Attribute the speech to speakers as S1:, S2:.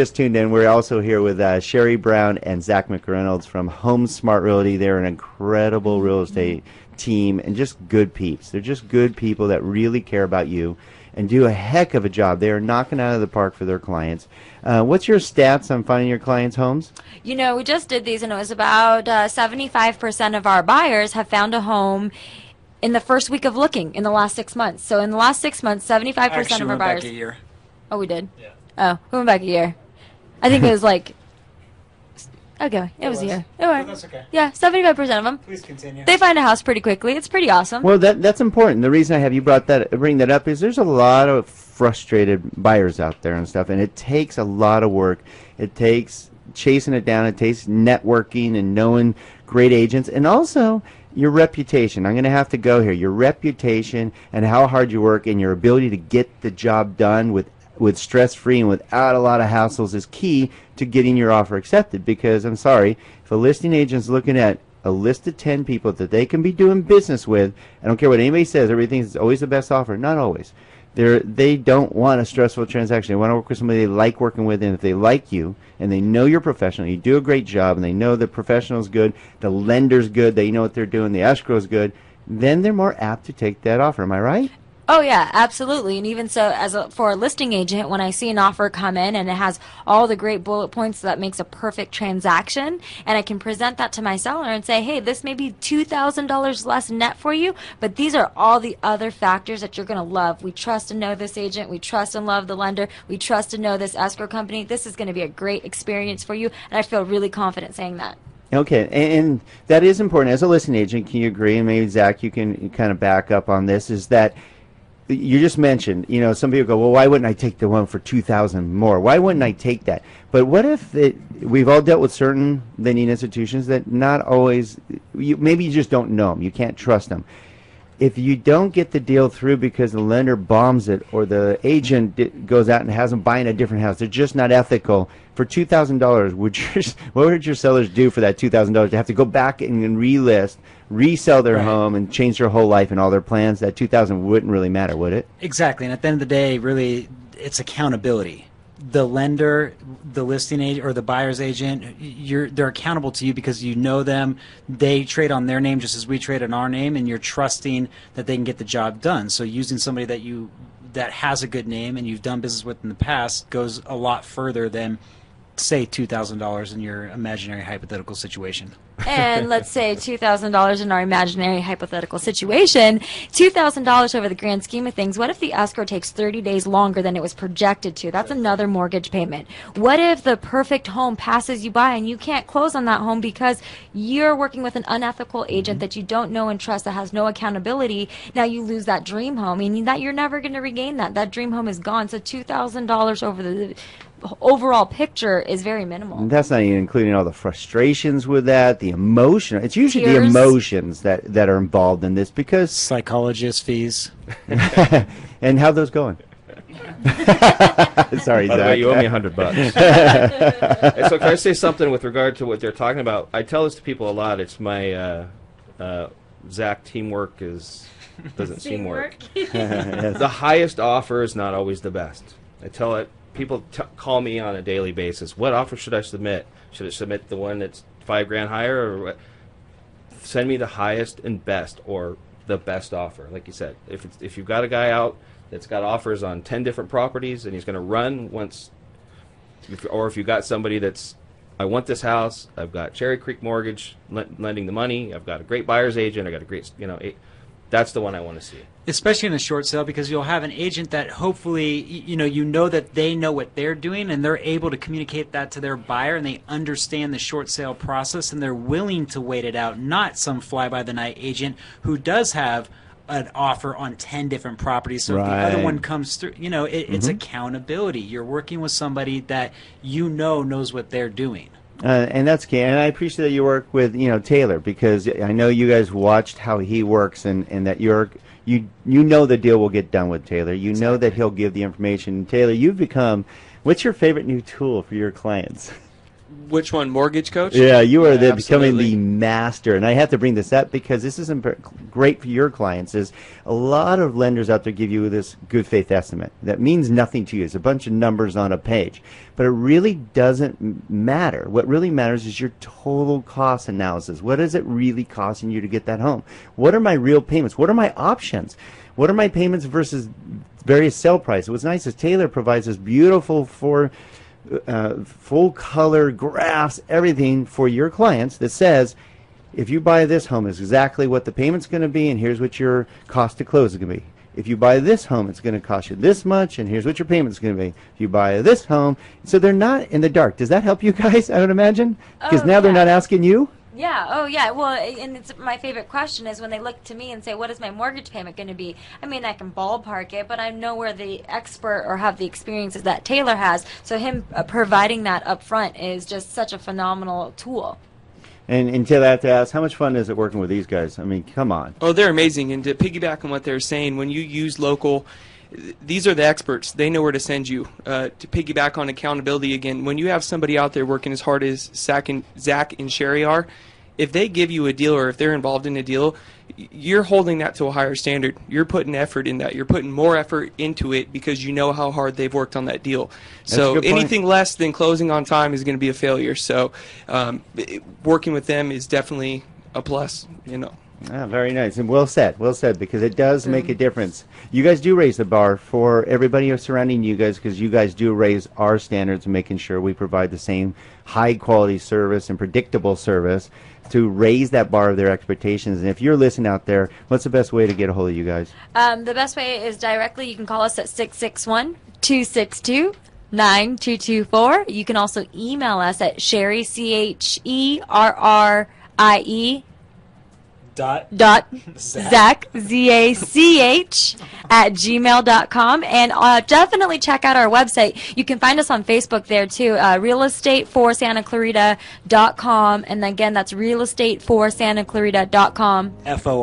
S1: just tuned in, we're also here with uh, Cherrie Brown and Zach McReynolds from Home Smart Realty. They're an incredible real estate team and just good peeps. They're just good people that really care about you and do a heck of a job. They are knocking out of the park for their clients. Uh, what's your stats on finding your clients' homes?
S2: You know, we just did these, and it was about uh, 75% of our buyers have found a home in the first week of looking in the last six months. So in the last six months, 75%
S3: Actually,
S2: of our
S3: went
S2: buyers.
S3: back a year.
S2: Oh, we did?
S3: Yeah.
S2: Oh, we went back a year. I think it was like. Okay, it, was, a
S3: was.
S2: year. It was.
S3: that's okay.
S2: Yeah, 75% of them.
S3: Please continue.
S2: They find a house pretty quickly. It's pretty awesome.
S1: Well, that that's important. The reason I have you brought that bring that up is there's a lot of frustrated buyers out there and stuff, and it takes a lot of work. It takes chasing it down. It takes networking and knowing great agents, and also your reputation. I'm going to have to go here. Your reputation and how hard you work and your ability to get the job done with with stress free and without a lot of hassles is key to getting your offer accepted. Because I'm sorry, if a listing agent's looking at a list of 10 people that they can be doing business with, I don't care what anybody says, everything's always the best offer. Not always. They're, they don't want a stressful transaction. They want to work with somebody they like working with, and if they like you and they know you're professional, you do a great job, and they know the professional's good, the lender's good, they know what they're doing, the escrow's good, then they're more apt to take that offer. Am I right?
S2: Oh yeah, absolutely. And even so, as a, for a listing agent, when I see an offer come in and it has all the great bullet points that makes a perfect transaction, and I can present that to my seller and say, hey, this may be two thousand dollars less net for you, but these are all the other factors that you're going to love. We trust and know this agent. We trust and love the lender. We trust and know this escrow company. This is going to be a great experience for you, and I feel really confident saying that.
S1: Okay, and, that is important. As a listing agent, can you agree? And maybe Zach, you can kind of back up on this. Is that you just mentioned? You know, some people go, "Well, why wouldn't I take the one for two thousand more? Why wouldn't I take that?" But what if it, we've all dealt with certain lending institutions that not always, you, maybe you just don't know them, you can't trust them. If you don't get the deal through because the lender bombs it or the agent goes out and has them buying a different house, they're just not ethical. For two thousand dollars, would your what would your sellers do for that two thousand dollars? To have to go back and, and relist, resell their
S3: Right.
S1: home, and change their whole life and all their plans. That two thousand wouldn't really matter, would it?
S3: Exactly. And at the end of the day, really, it's accountability. The lender, the listing agent, or the buyer's agent, you're they're accountable to you because you know them. They trade on their name just as we trade on our name, and you're trusting that they can get the job done. So using somebody that you that has a good name and you've done business with in the past goes a lot further than say two thousand dollars in your imaginary hypothetical situation.
S2: and let's say $2,000 in our imaginary hypothetical situation, $2,000 over the grand scheme of things. What if the escrow takes 30 days longer than it was projected to? That's another mortgage payment. What if the perfect home passes you by and you can't close on that home because you're working with an unethical agent mm-hmm. that you don't know and trust that has no accountability? Now you lose that dream home, meaning that you're never going to regain that. That dream home is gone. So $2,000 over the overall picture is very minimal.
S1: And that's not even including all the frustrations with that, the emotion. It's usually the emotions that, that are involved in this because.
S3: Psychologist fees.
S1: and how those going? Sorry,
S4: By the
S1: Zach.
S4: way, you owe me a hundred bucks. So can I say something with regard to what they're talking about? I tell this to people a lot. It's my uh, uh, Zach teamwork is doesn't seem work. The highest offer is not always the best. I tell it. People t- call me on a daily basis. What offer should I submit? Should I submit the one that's five grand higher, or what? send me the highest and best, or the best offer? Like you said, if if you've got a guy out that's got offers on ten different properties and he's going to run once if, or if you got somebody that's I want this house, I've got Cherry Creek Mortgage lend, lending the money, I've got a great buyer's agent, I got a great, you know, that's the one I want to see.
S3: especially in a short sale because you'll have an agent that hopefully you know you know that they know what they're doing and they're able to communicate that to their buyer and they understand the short sale process and they're willing to wait it out. Not some fly by the night agent who does have an offer on 10 different properties. So if the other one comes through you know it, it's mm-hmm. accountability. You're working with somebody that you know knows what they're doing
S1: Uh, and that's key. And I appreciate that you work with you know Taylor because I know you guys watched how he works and, and that you're you you know the deal will get done with Taylor. You know that he'll give the information. Taylor, you've become. What's your favorite new tool for your clients?
S5: Which one? Mortgage coach?
S1: Yeah, you are
S5: Yeah,
S1: the, becoming the master, and I have to bring this up because this is imp- great for your clients. Is a lot of lenders out there give you this good faith estimate that means nothing to you. It's a bunch of numbers on a page, but it really doesn't matter. What really matters is your total cost analysis. What is it really costing you to get that home? What are my real payments? What are my options? What are my payments versus various sale prices? What's nice is Taylor provides this beautiful for uh, full color graphs, everything for your clients that says, if you buy this home, is exactly what the payment's going to be, and here's what your cost to close is going to be. If you buy this home, it's going to cost you this much, and here's what your payment's going to be. If you buy this home, so they're not in the dark. Does that help you guys? I would imagine because
S2: Oh,
S1: now they're not asking you.
S2: Yeah. Oh, yeah. Well, and it's my favorite question is when they look to me and say, "What is my mortgage payment going to be?" I mean, I can ballpark it, but I know where the expert or have the experiences that Taylor has. So him uh, providing that up front is just such a phenomenal tool.
S1: And until I have to ask, how much fun is it working with these guys? I mean, come on.
S5: Oh, they're amazing. And to piggyback on what they're saying, when you use local, these are the experts. They know where to send you. Uh, to piggyback on accountability again, when you have somebody out there working as hard as Zach and, Zach and Cherrie are, if they give you a deal or if they're involved in a deal, you're holding that to a higher standard. You're putting effort in that. You're putting more effort into it because you know how hard they've worked on that deal. so anything less than closing on time is going to be a failure. So um, it- working with them is definitely a plus. You know.
S1: Ah, very nice and well said. Well said because it does make a difference. You guys do raise the bar for everybody surrounding you guys because you guys do raise our standards, making sure we provide the same high quality service and predictable service to raise that bar of their expectations. And if you're listening out there, what's the best way to get a hold of you guys?
S2: Um, the best way is directly. You can call us at 661 262 9224. You can also email us at Cherrie, C H E R R I E
S3: Dot.
S2: dot Zach Z A C H at gmail.com and uh, definitely check out our website. You can find us on Facebook there too. Uh, real estate for Santa Clarita.com and again that's real estate for Santa Clarita.com.
S3: F O